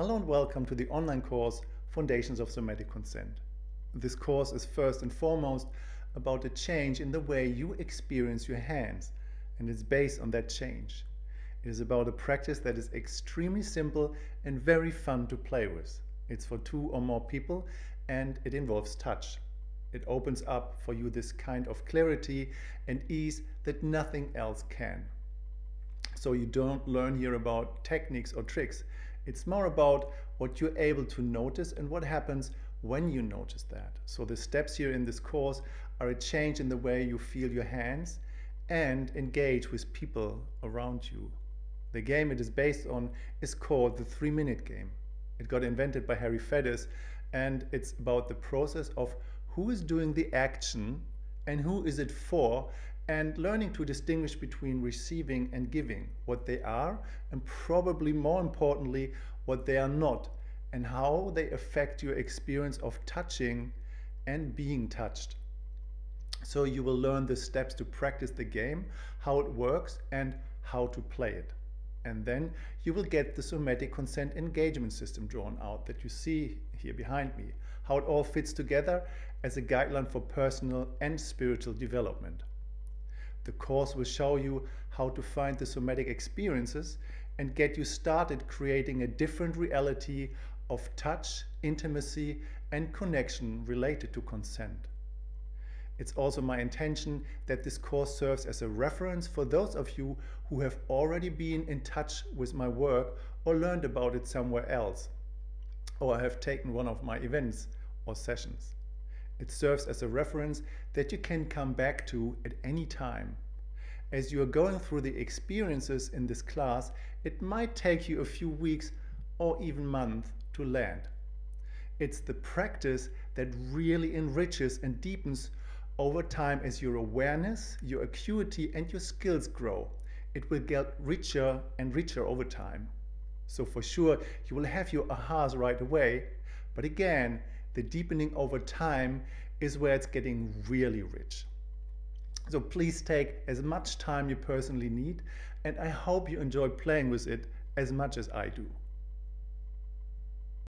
Hello and welcome to the online course Foundations of Somatic Consent. This course is first and foremost about a change in the way you experience your hands and it's based on that change. It is about a practice that is extremely simple and very fun to play with. It's for two or more people and it involves touch. It opens up for you this kind of clarity and ease that nothing else can. So you don't learn here about techniques or tricks. It's more about what you're able to notice and what happens when you notice that. So the steps here in this course are a change in the way you feel your hands and engage with people around you. The game it is based on is called the three minute game. It got invented by Harry Faddis and it's about the process of who is doing the action and who is it for and learning to distinguish between receiving and giving, what they are, and probably more importantly, what they are not, and how they affect your experience of touching and being touched. So you will learn the steps to practice the game, how it works, and how to play it. And then you will get the somatic consent engagement system drawn out that you see here behind me, how it all fits together as a guideline for personal and spiritual development. The course will show you how to find the somatic experiences and get you started creating a different reality of touch, intimacy, and connection related to consent. It's also my intention that this course serves as a reference for those of you who have already been in touch with my work or learned about it somewhere else, or have taken one of my events or sessions. It serves as a reference that you can come back to at any time. As you are going through the experiences in this class, it might take you a few weeks or even months to land. It's the practice that really enriches and deepens over time as your awareness, your acuity, and your skills grow. It will get richer and richer over time. So, for sure, you will have your ahas right away, but again, the deepening over time is where it's getting really rich. So please take as much time you personally need, and I hope you enjoy playing with it as much as I do.